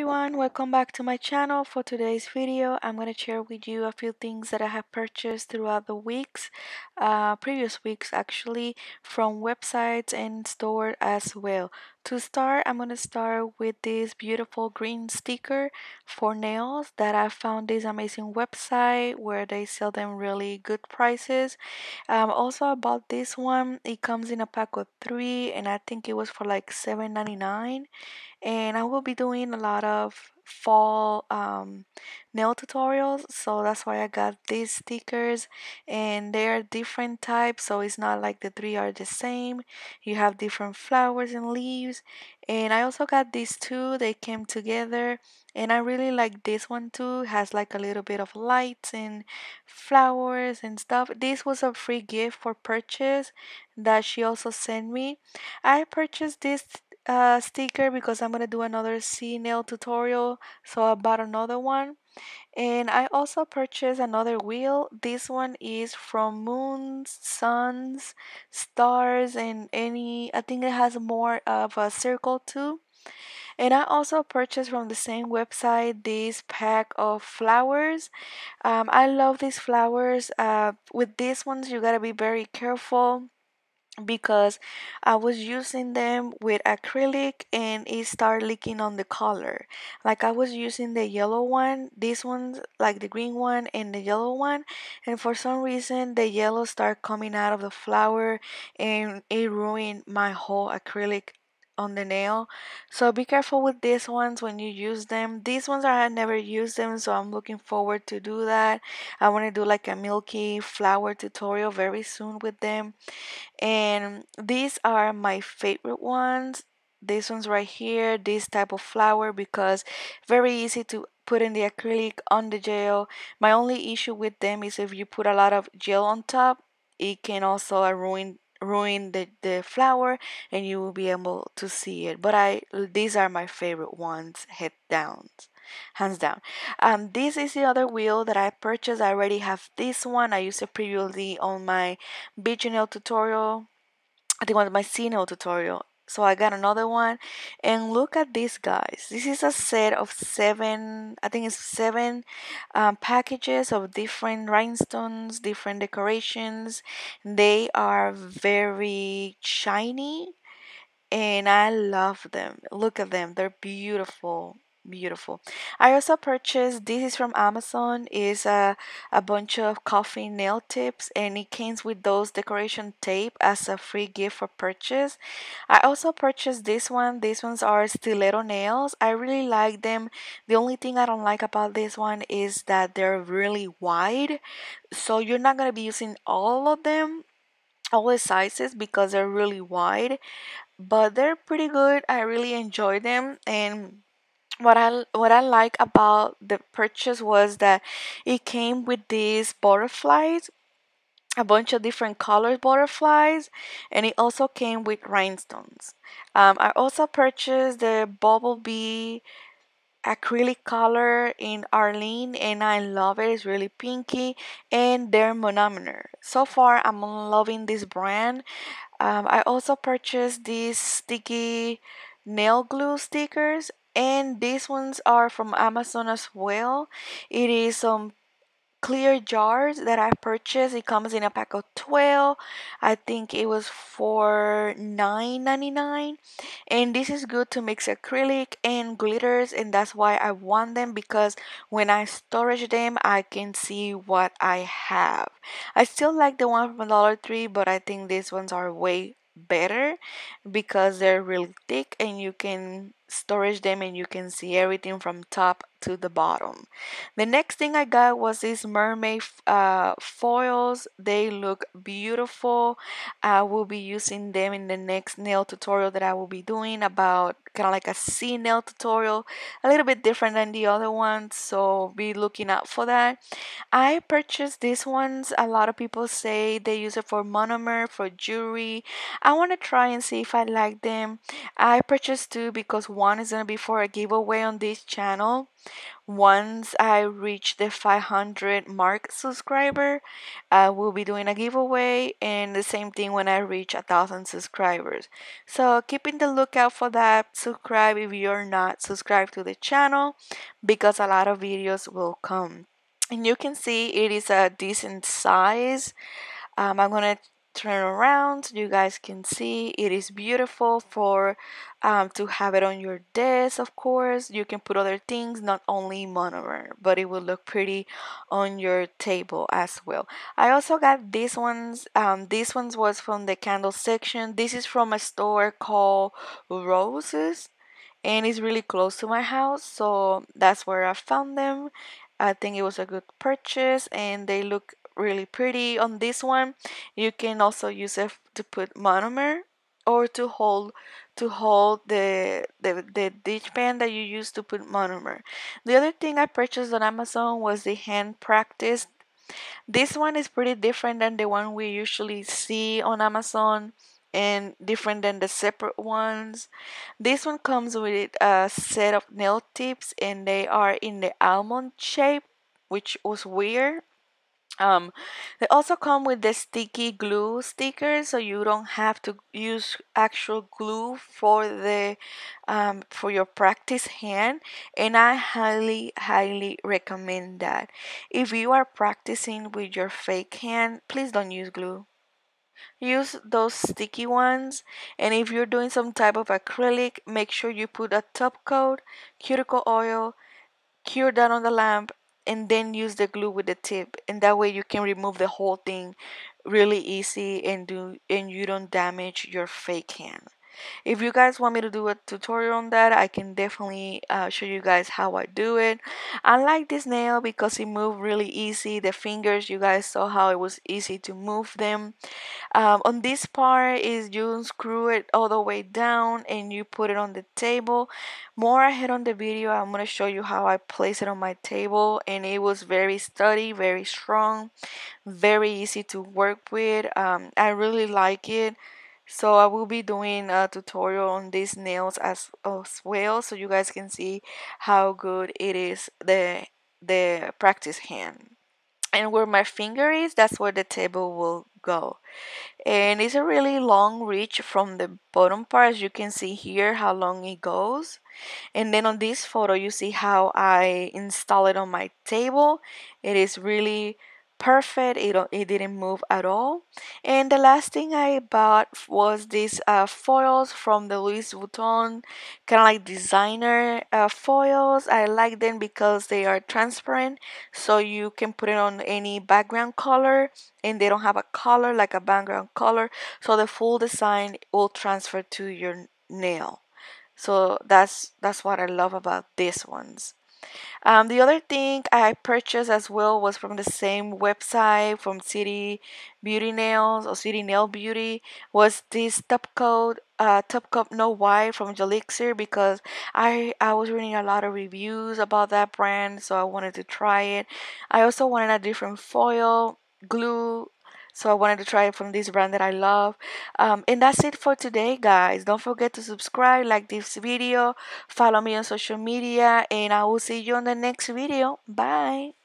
everyone welcome back to my channel. For today's video i'm going to share with you a few things that i have purchased throughout the weeks uh, previous weeks actually from websites and store as well to start i'm going to start with this beautiful green sticker for nails that i found this amazing website where they sell them really good prices. Um, also i bought this one. It comes in a pack of three and i think it was for like $7.99 and I will be doing a lot of fall um, nail tutorials so that's why I got these stickers and they are different types so it's not like the three are the same. You have different flowers and leaves and I also got these two they came together and I really like this one too it has like a little bit of lights and flowers and stuff. This was a free gift for purchase that she also sent me. I purchased this uh, sticker because I'm gonna do another sea nail tutorial so I bought another one. And I also purchased another wheel. This one is from moons suns stars and any I think it has more of a circle too. And I also purchased from the same website this pack of flowers. Um, I love these flowers uh, with these ones you gotta be very careful because I was using them with acrylic and it started leaking on the color. Like I was using the yellow one, this one, like the green one and the yellow one, and for some reason the yellow started coming out of the flower and it ruined my whole acrylic on the nail. So be careful with these ones when you use them. These ones I never used them, so I'm looking forward to do that. I want to do like a milky flower tutorial very soon with them and these are my favorite ones these ones right here this type of flower because very easy to put in the acrylic on the gel my only issue with them is if you put a lot of gel on top it can also ruin ruin the, the flower and you will be able to see it. But i these are my favorite ones head down hands down. Um this is the other wheel that i purchased. I already have this one. I used it previously on my nail tutorial i think was my sea nail tutorial so I got another one and look at this guys this is a set of seven I think it's seven um, packages of different rhinestones different decorations they are very shiny and I love them. Look at them, they're beautiful. Beautiful. I also purchased this is from Amazon is a, a bunch of coffin nail tips and it came with those decoration tape as a free gift for purchase. I also purchased this one. These ones are stiletto nails. I really like them. The only thing I don't like about this one is that they're really wide. So you're not going to be using all of them all the sizes because they're really wide but they're pretty good. I really enjoy them and what I what I like about the purchase was that it came with these butterflies, a bunch of different colored butterflies, and it also came with rhinestones. Um, I also purchased the Bumblebee acrylic color in Arlene and I love it. It's really pinky and they're monomer. So far I'm loving this brand. Um, I also purchased these sticky nail glue stickers and these ones are from Amazon as well. It is some clear jars that I purchased. It comes in a pack of 12. I think it was for $9.99. And this is good to mix acrylic and glitters and that's why I want them because when I storage them I can see what I have. I still like the one from Dollar Tree but I think these ones are way better because they're really thick and you can storage them and you can see everything from top to the bottom. The next thing I got was these mermaid uh, foils. They look beautiful. I will be using them in the next nail tutorial that I will be doing about kind of like a sea nail tutorial, a little bit different than the other ones. So be looking out for that. I purchased these ones. A lot of people say they use it for monomer, for jewelry. I want to try and see if I like them. I purchased two because one is gonna be for a giveaway on this channel once I reach the 500 mark subscriber, I will be doing a giveaway and the same thing when I reach a thousand subscribers. So keep in the lookout for that. Subscribe if you're not subscribed to the channel because a lot of videos will come. And you can see it is a decent size. Um, I'm gonna turn around you guys can see. It is beautiful for um, to have it on your desk of course. You can put other things not only monomer but it will look pretty on your table as well. I also got these ones um, these ones was from the candle section. This is from a store called Roses and it's really close to my house so that's where I found them. I think it was a good purchase and they look really pretty on this one. You can also use it to put monomer or to hold to hold the the, the dish pan that you use to put monomer. The other thing i purchased on amazon was the hand practice. This one is pretty different than the one we usually see on amazon and different than the separate ones. This one comes with a set of nail tips and they are in the almond shape which was weird um, they also come with the sticky glue stickers, so you don't have to use actual glue for the um, for your practice hand. And I highly, highly recommend that. If you are practicing with your fake hand, please don't use glue. Use those sticky ones, and if you're doing some type of acrylic, make sure you put a top coat, cuticle oil, cure that on the lamp, and then use the glue with the tip and that way you can remove the whole thing really easy and do and you don't damage your fake hand if you guys want me to do a tutorial on that I can definitely uh, show you guys how I do it. I like this nail because it moved really easy. The fingers you guys saw how it was easy to move them. Um, on this part is you screw it all the way down and you put it on the table. More ahead on the video I'm going to show you how I place it on my table and it was very sturdy very strong very easy to work with. Um, I really like it so I will be doing a tutorial on these nails as, as well so you guys can see how good it is the the practice hand. And where my finger is that's where the table will go. And it's a really long reach from the bottom part as you can see here how long it goes. And then on this photo you see how I install it on my table. It is really perfect it, it didn't move at all. And the last thing I bought was these uh, foils from the Louis Vuitton kind of like designer uh, foils. I like them because they are transparent so you can put it on any background color and they don't have a color like a background color. So the full design will transfer to your nail. So that's that's what I love about these ones um, the other thing I purchased as well was from the same website from City Beauty Nails or City Nail Beauty was this top coat uh, top coat no white from Gelixir because I I was reading a lot of reviews about that brand so I wanted to try it. I also wanted a different foil glue so I wanted to try it from this brand that I love. Um, and that's it for today, guys. Don't forget to subscribe, like this video, follow me on social media, and I will see you on the next video. Bye.